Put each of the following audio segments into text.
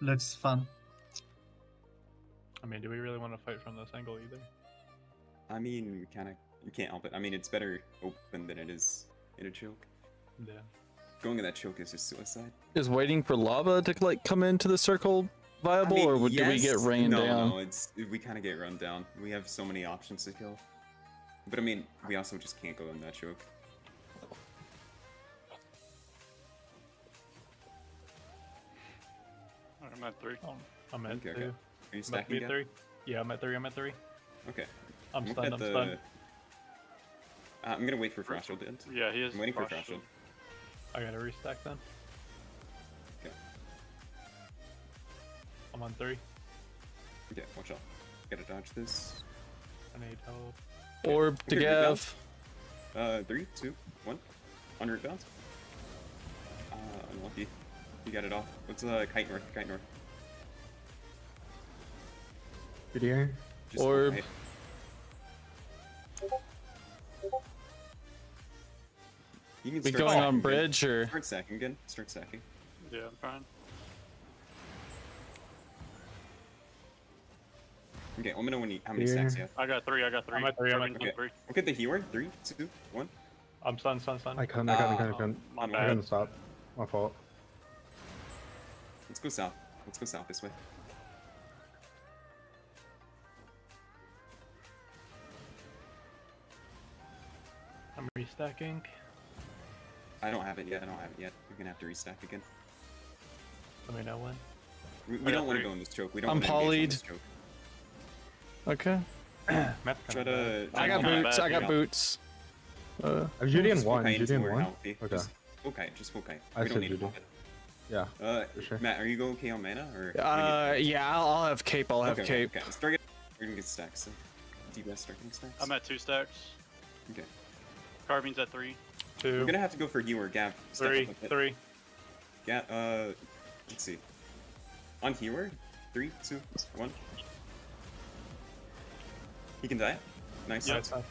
Looks fun. I mean, do we really want to fight from this angle either? I mean, we kind of you can't help it. I mean, it's better open than it is in a choke. Yeah. Going in that choke is just suicide. Is waiting for lava to like come into the circle viable, I mean, or would, do we get yes- rained no, down? No, it's we kind of get run down. We have so many options to kill. But I mean, we also just can't go in that choke. I'm at three. Oh, I'm at Okay, two. okay. Are you I'm at three, again? Yeah, I'm at three. I'm at three. Okay. I'm Look stunned. I'm the- stunned. Uh, I'm gonna wait for Frashel to end. Yeah, he is. I'm waiting for flash I gotta restack then. Okay. I'm on three. Okay, watch out. Gotta dodge this. I need help. Orb to Okay. Gav. Uh, three, two, one. On root bounce. Uh, unlucky. You got it off. What's uh, kite north? Kite north. Good here. Just Orb. kite. You can We start going stacking on again. bridge or? Start stacking again. Start stacking. Yeah, I'm fine. Okay, let me know when you how many Here. stacks you have. I got three. I got 3 I'm at three, I'm at Irving's three. on three. Look at the healer. Three, two, one. I'm stunned. Stunned. Stunned. I couldn't, I couldn't, I couldn't, I Ah, couldn't. My I bad. couldn't stop. My fault. Let's go south. Let's go south this way. I'm restacking. I don't have it yet. I don't have it yet. You're gonna have to restack again. Let me know when. We, we don't want to go in this choke. We don't I'm want to engage on polyed. Okay. Try kinda to. I got boots. bad, I got boots. Uh, I'm Judy one. full kite Judy in until we're one. healthy. Okay. Just full kite. Just full kite. I we don't said need Yeah. Uh, For sure. Matt, are you going okay on mana or? uh, yeah, I'll, I'll have cape. I'll have okay, cape. Okay, okay. Start getting. We're gonna get stacks. So. D-West start getting stacks. I'm at two stacks. Okay. Carving's at three. Two, We're gonna have to go for Hewer. Gav. Step three, up a bit. three. Yeah. Uh, let's see. On Hewer. Three, two, one. He can die. Nice. Yeah, it's fine.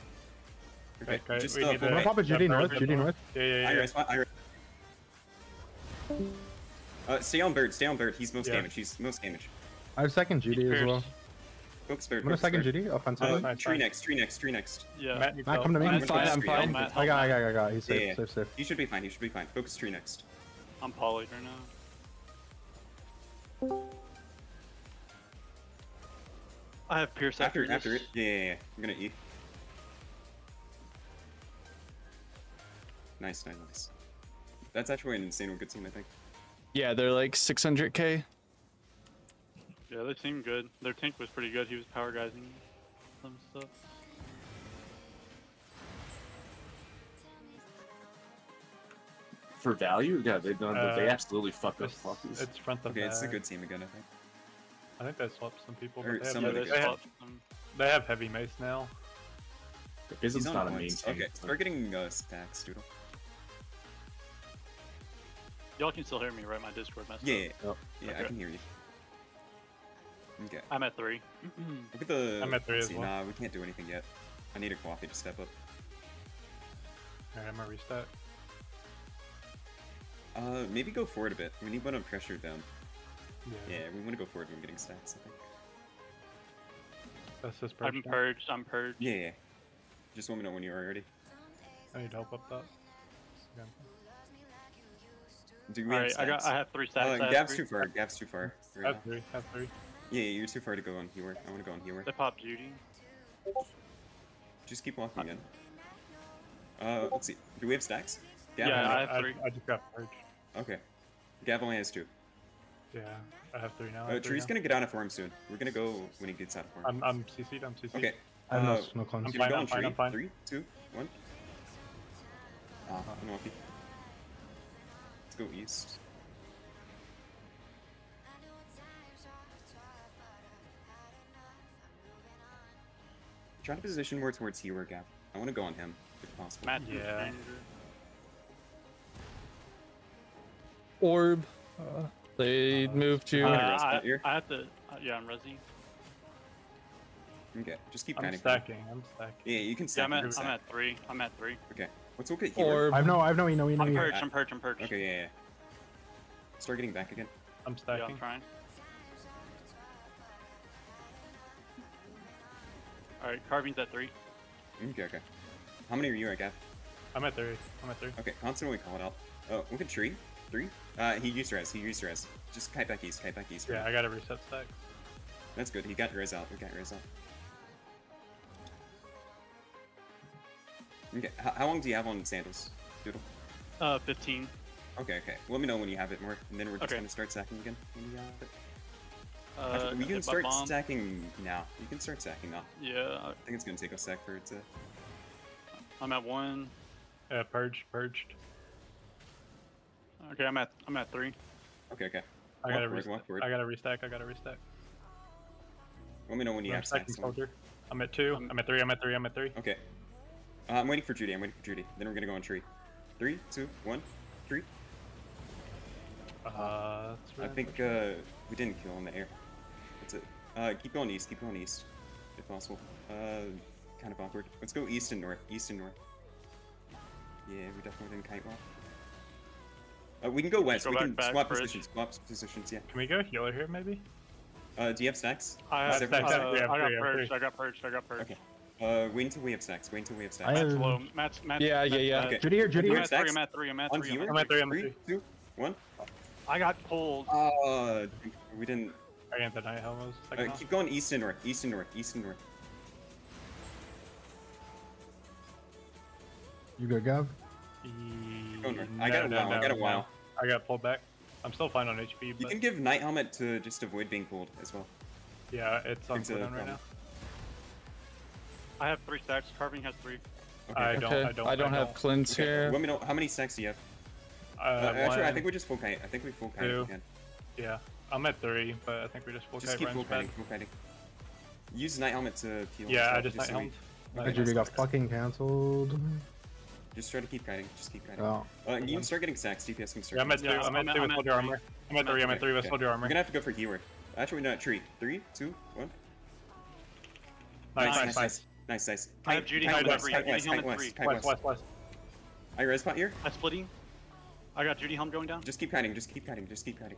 Okay. Okay. Just We uh, need full to- Wanna pop a Judy Yeah, north? perfect. Judy north? Yeah, yeah, yeah. Iris, Iris. Uh, stay on bird. Stay on bird. He's most Yeah. damage. He's most damage. I have second Judy as well. Focus bird. I'm focus second bird. Judy offensively. Uh, Fine, tree fine. next. Tree next. Tree next. Yeah. Matt Matt, come to me. I'm I'm fine. I'm free. fine. Matt, I got, I help got, I got. He's safe, Yeah, yeah. safe, safe. He should be fine. He should be fine. Focus tree next. I'm polyed right now. I have Pierce after, After after it. Yeah, yeah, yeah. I'm gonna E. Nice, nice, nice. That's actually an insane good team, I think. Yeah, they're like 600k. Yeah, they seem good. Their tank was pretty good. He was power guysing some stuff. For value, yeah, they done. they Uh, absolutely fucked up It's, floppies. it's front of Okay, it's a good team again, I think. I think they swapped some people, Or but they have, some Yeah, of they the they, have, they have heavy mace now. Isn't He's not a points. main tank. Okay, start getting uh, stacks, Doodle. Y'all can still hear me, right? My Discord message. Yeah, yeah, Yep. yeah, I can hear you. Okay, I'm at three. look at the. I'm at three let's as see, well. Nah, we can't do anything yet. I need a coffee to step up. Alright, I'm gonna restart. Uh, maybe go forward a bit. We need one on pressure down. Yeah, Yeah, we want to go forward when getting stacks, I think. that's this I'm person. purged. I'm purged. Yeah, yeah. Just let me know when you are ready. I need help up top. Yeah. Do we have Alright, I got. I have three stacks. I Uh, have Gav's three. too far. Gav's too far. I have three. I have three. Yeah, yeah, you're too far to go on Hewer. I want to go on Hewer. They popped Judy. Just keep walking in. Uh, let's see. Do we have stacks? Gav Yeah, I have three. I, just got purged. Okay. Gav only has two. Yeah, I have three now. I Uh, Tree's gonna get out of form soon. We're gonna go when he gets out of form. I'm I'm CC'd. I'm CC'd. okay. I have uh, no, no clones. I'm Gonna fine, I'm fine. I'm fine. Three, two, one. Ah, unlucky. Let's go east. Try to position more towards Hewer Gav. I want to go on him if possible. Matt. Yeah. Ranger. Orb. Uh, they Uh, moved to. I'm Uh, I. I have to. Uh, yeah, I'm resi. Okay, just keep I'm kiting. stacking. I'm stacking. Yeah, you can Yeah, stack. I'm at. I'm stack. at three. I'm at three. Okay, What's okay? Or I've no, I've no, you know, you know. I'm purged. I'm purged. I'm. Okay, yeah, yeah. Start getting back again. I'm stacking. Yeah, I'm trying. All right, carving's at three. Mm, okay, okay. How many are you at, Gav? I'm at three. I'm at three. Okay, constantly call it out. Oh, look at tree. Three. Uh, he used res. He used res. Just kite back east. Kite back east. Yeah. I got a reset stack. That's good. He got res out. He got res out. Okay. How, how long do you have on sandals, Doodle? Uh, 15. Okay, okay. Let me know when you have it more, and then we're just Okay. gonna start stacking again. When you have it. Uh, Actually, we can start bomb. stacking now. You can start stacking now. Yeah, I think it's gonna take a sec for it to. I'm at one. Yeah, purged, purged. Okay, I'm at I'm at three. Okay, okay. I gotta forward, restack. walk forward. I gotta restack. I gotta restack. Let me know when you I'm have stacking stacks. soldier. I'm at two. I'm- I'm at three. I'm at three. I'm at three. Okay. Uh, I'm waiting for Judy. I'm waiting for Judy. Then we're gonna go on tree. Three, two, one, three. Uh, I think uh, we didn't kill in the air. That's it. Uh, keep going east. Keep going east, if possible. Uh, kind of awkward. Let's go east and north. East and north. Yeah, we definitely didn't kite well. Uh, we can go west. go we back- can back swap bridge. positions. Swap positions. Yeah. Can we go healer here, maybe? Uh, do you have stacks? I, have, everyone stacked uh, up? We have I got three, I purged. I got purged. I got purged. Okay. Uh, wait until we have stacks. Wait until we have stacks. I Matt's have- low. Matt's, Matt's, Yeah, yeah, Matt's yeah. bad. Okay. Judy here, Judy I'm here. at Stacks? three. I'm at three. I'm at On three. viewer. I'm I'm at at three. I'm at Three, three. two, one. I got pulled. Uh, we didn't. I got the knight helmets. Uh, keep going east and north. East and north. East and north. You good, Gav? Go north. I got a while. I got a while. I got pulled back. I'm still fine on HP, You but can give Knight Helmet to just avoid being pulled as well. yeah, it's on It's a cooldown right problem. now. I have three stacks. Carving has three. Okay, I don't. Okay, I don't. I don't have don't. cleanse Okay, here. Let me know how many stacks do you have. Uh, Uh, actually, I think we just full kite. I think we full kite two. again. Yeah, I'm at three, but I think we just full Just kite Just keep full kiting. Full kiting. Use Knight Helmet to heal. Yeah, I yourself, just night so we- helmed. My got fucking cancelled. Just try to keep kiting. Just keep kiting. Oh, Uh, you can start getting stacks. DPS can start. Yeah, I'm at two. Yeah, I'm I'm at at- two with I'm soldier armor. I'm at three. I'm at three with okay. soldier We're gonna have to go for healer. Actually, no, tree. Three, two, one. Nice, Nice, nice, nice. Nice, nice. I have Kite- Judy kite Helmet three. kite Judy west, Helmet kite three. kite West, west. west, west. I res spot here. I'm splitting. I got Judy Helm going down. Just keep kiting. Just keep kiting. Just keep kiting.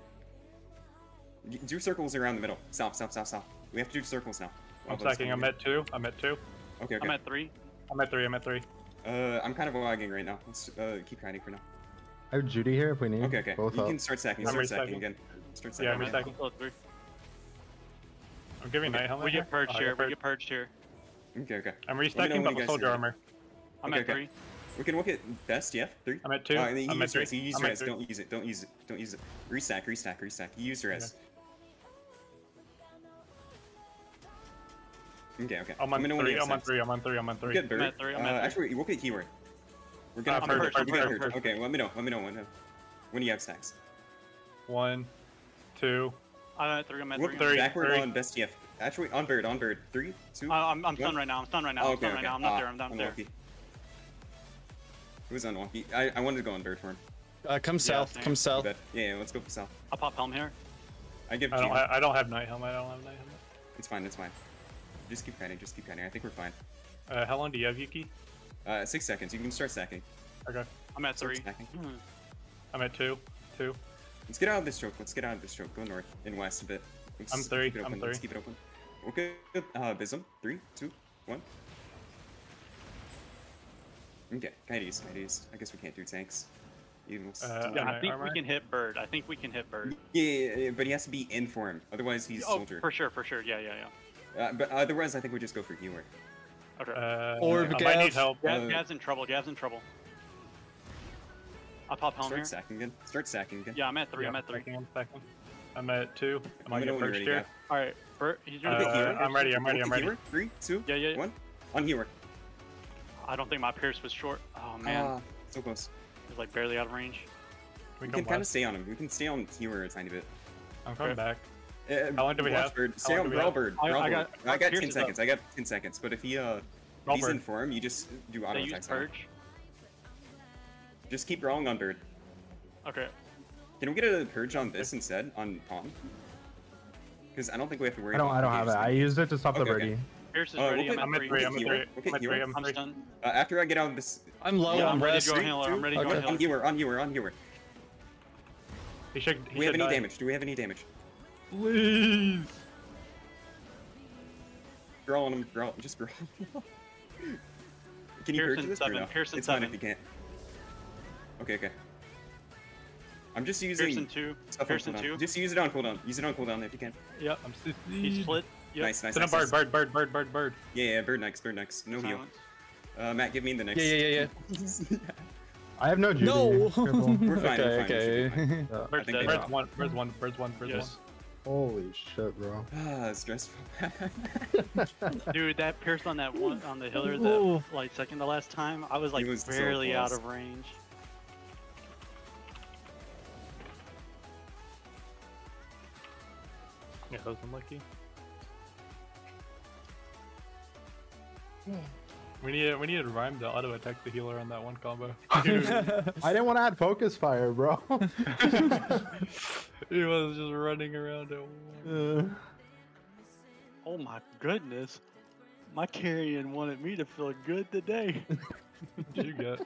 Do circles around the middle. South, south, south, south. We have to do circles now. I'm that's stacking. fine. I'm at two. I'm at two. Okay, okay. I'm at three. I'm at three. I'm at three. Uh, I'm kind of lagging right now. Let's uh, keep kiting for now. I have Judy here if we need. Okay, okay. Both you up. can start stacking. I'm Start stacking again. Start Yeah, stacking. I'm again. restacking. I'm giving knight helmet. We get purged here. We get purged here. Okay, okay. I'm restacking, when but you with guys soldier are- armor. I'm Okay, at okay. three. We can look at best, yeah? Three? I'm at two. Uh, and then you I'm at use res. three. You use I'm at res. three. Don't use it. Don't use it. Don't use it. Restack, restack, restack. You use res. Okay, okay. I'm on me know when three. I'm on three. I'm on three. I'm on three. Good, Bird. at three, I'm uh, at three. Actually, we'll get keyword. We're gonna Uh, have I'm to purged, we're I'm gonna purged, purge. I'm Okay, let me know. Let me know when. uh, When you have stacks. One, two. I'm at three. I'm at Look three. Three, backward three. on best TF. Actually, on bird, on bird. Three, two. I- I'm, I'm stunned right now. I'm stunned right now. Oh, I'm okay, stunned okay. right now. I'm not Ah, there. I'm not there. unlucky. It was unlucky. I, I wanted to go on bird for him. Uh, come south. same. Come south. Yeah, yeah, let's go for south. I'll pop helm here. I give I don't. G. I, I don't have knight helmet. I don't have knight helmet. It's fine, it's fine. Just keep panning. just keep panning. I think we're fine. Uh, how long do you have, Yuki? Uh, six seconds. You can start stacking. Okay. I'm at Start three. stacking. Hmm. I'm at two. Two. Let's get out of this stroke. Let's get out of this stroke. Go north and west a bit. Let's I'm three, I'm open. Let's three. keep it open. Okay. Uh, Bism. Three, two, one. Okay. Kites, kites. I guess we can't do tanks. Even Uh, Yeah, I think armor? we can hit bird. I think we can hit bird. yeah, yeah, yeah, but he has to be in form. Otherwise, he's Oh, soldier. for sure, for sure. Yeah, yeah, yeah. Uh, but otherwise, I think we just go for healer. Okay. Uh, Or I might Gav. need help. Gav, uh, Gav's in trouble. Gav's in trouble. I'll pop helm Start here. stacking again. Start stacking again. Yeah, I'm at three. Yeah, I'm at three. stacking, I'm stacking. I'm at two. I'm Let me gonna know get when you're first here. All right, Bert. He's gonna Uh, be Okay, healer. I'm ready, I'm ready, I'm ready. Three, two, Yeah, yeah. one. On healer. I don't think my pierce was short. Oh man, Ah, so close. he's like barely out of range. We We can can kind of stay on him. We can stay on healer a tiny bit. I'm coming Okay. back. Uh, How long do we have? Bird. Stay on do we have? Brawl Bird. I- I got- I got 10 is up. seconds. I got 10 seconds. But if he uh, if he's in Bird. form, you just do auto They use attacks. on him. purge. Just keep rolling on Bird. Okay. Can we get a purge on this instead on Palm? Because I don't think we have to worry I don't. about I don't have it. I used it to stop the Okay, okay. Pierce is Uh, ready. we'll I'm put- I'm at at three. three. I'm at three. I'm at three. I'm I'm three. stunned. Uh, after I get out of this. I'm low Yeah, on I'm ready to go healer. I'm ready to go Okay. healer. On healer, on healer, on healer. He should. He Do we have any die. damage? Do we have any damage? Please. brawl on him. Brawl. Just brawl. Can you purge Pearson this or seven, no? Pearson it's fine if you can't. Okay, okay. I'm just using Pearson two. stuff Pearson cooldown. two. Just use it on cooldown. Use it on cooldown if you can. Yep. I'm He split. Yep. Nice, nice, Sit on nice. bird, nice. bird, bird, bird, bird, bird. Yeah, yeah, bird next, bird next. No heal. Uh, Matt, give me the next. Yeah, yeah, yeah, yeah. I have no Judy. No. We're fine, okay, we're fine, we should be okay. fine. Yeah. Bird's dead. Bird's one, bird's one, bird's one, bird's Yes. Holy shit, bro. Ah, stressful. Dude, that Pierce on that one on the healer Ooh. that like second to last time, I was like was so barely out of range. Yeah, that was unlucky. We need we needed Rhyme to auto attack the healer on that one combo. I didn't want to add focus fire, bro. he was just running around at once. Oh my goodness. My carrion wanted me to feel good today. What'd you get?